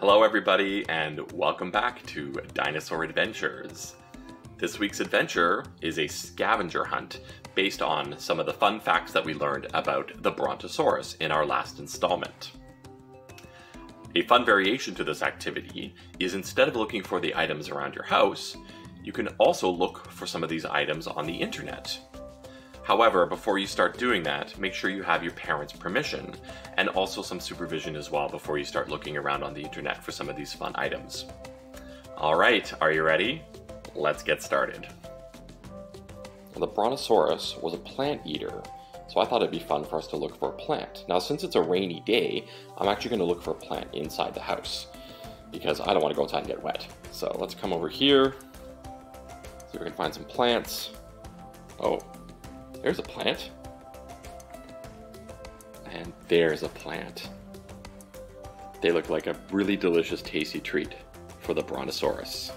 Hello, everybody, and welcome back to Dinosaur Adventures. This week's adventure is a scavenger hunt based on some of the fun facts that we learned about the Brontosaurus in our last installment. A fun variation to this activity is instead of looking for the items around your house, you can also look for some of these items on the internet. However, before you start doing that, make sure you have your parents' permission and also some supervision as well before you start looking around on the internet for some of these fun items. All right, are you ready? Let's get started. The Brontosaurus was a plant eater, so I thought it'd be fun for us to look for a plant. Now, since it's a rainy day, I'm actually going to look for a plant inside the house because I don't want to go outside and get wet. So let's come over here, see if we can find some plants. Oh, there's a plant. And there's a plant. They look like a really delicious, tasty treat for the Brontosaurus.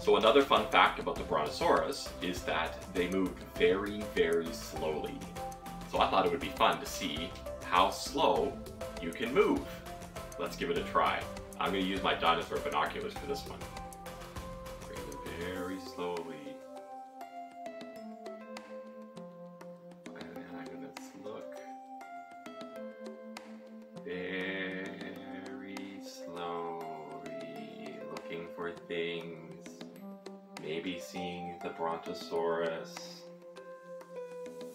So another fun fact about the Brontosaurus is that they moved very, very slowly. So I thought it would be fun to see how slow you can move. Let's give it a try. I'm going to use my dinosaur binoculars for this one. Very slowly. Things. Maybe seeing the Brontosaurus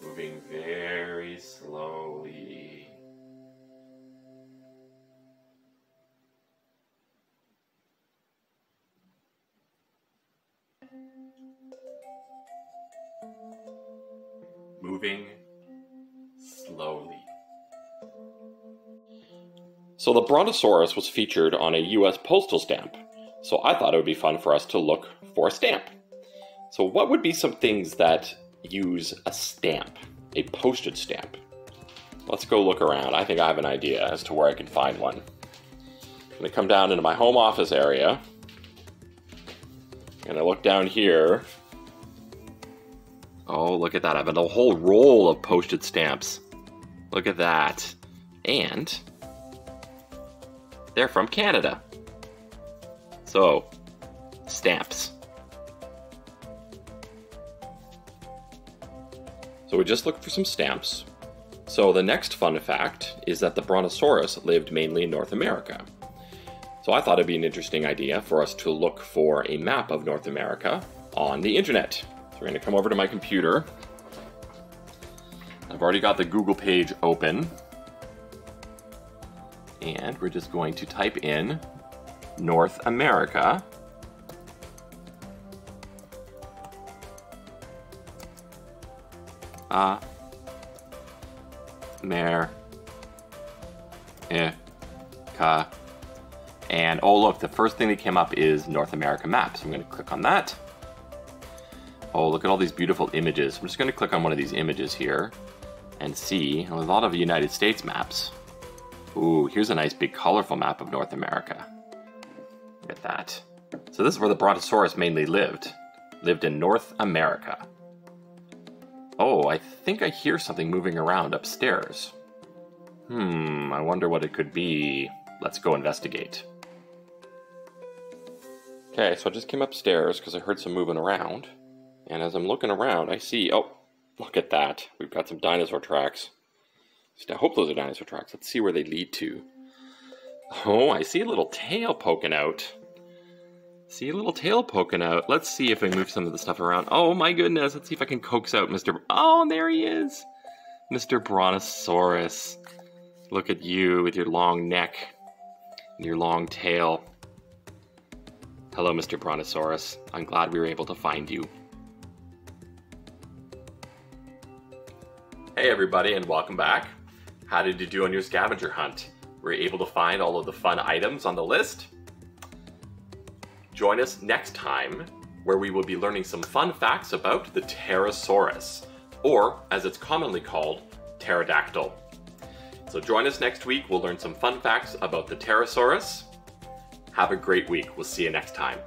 moving very slowly. Moving slowly. So the Brontosaurus was featured on a US postal stamp. So I thought it would be fun for us to look for a stamp. So what would be some things that use a stamp, a postage stamp? Let's go look around. I think I have an idea as to where I can find one. I'm gonna come down into my home office area. And I look down here. Oh, look at that. I have got a whole roll of postage stamps. Look at that. And they're from Canada. So, stamps. So we just looked for some stamps. So the next fun fact is that the Brontosaurus lived mainly in North America. So I thought it'd be an interesting idea for us to look for a map of North America on the internet. So we're gonna come over to my computer. I've already got the Google page open. And we're just going to type in North America. Uh, Mer, eh, ka, and oh look, the first thing that came up is North America map. So I'm going to click on that. Oh, look at all these beautiful images. I'm just going to click on one of these images here and see a lot of United States maps. Ooh, here's a nice big colorful map of North America. Look at that. So this is where the Brontosaurus mainly lived. Lived in North America. Oh, I think I hear something moving around upstairs. Hmm, I wonder what it could be. Let's go investigate. Okay, so I just came upstairs because I heard some moving around. And as I'm looking around, I see, oh, look at that. We've got some dinosaur tracks. I hope those are dinosaur tracks. Let's see where they lead to. Oh, I see a little tail poking out. See a little tail poking out. Let's see if I move some of the stuff around. Oh my goodness, let's see if I can coax out Mr. Oh, there he is. Mr. Brontosaurus. Look at you with your long neck and your long tail. Hello, Mr. Brontosaurus. I'm glad we were able to find you. Hey everybody and welcome back. How did you do on your scavenger hunt? Were you able to find all of the fun items on the list? Join us next time where we will be learning some fun facts about the Pterosaurus, or as it's commonly called, pterodactyl. So join us next week. We'll learn some fun facts about the Pterosaurus. Have a great week. We'll see you next time.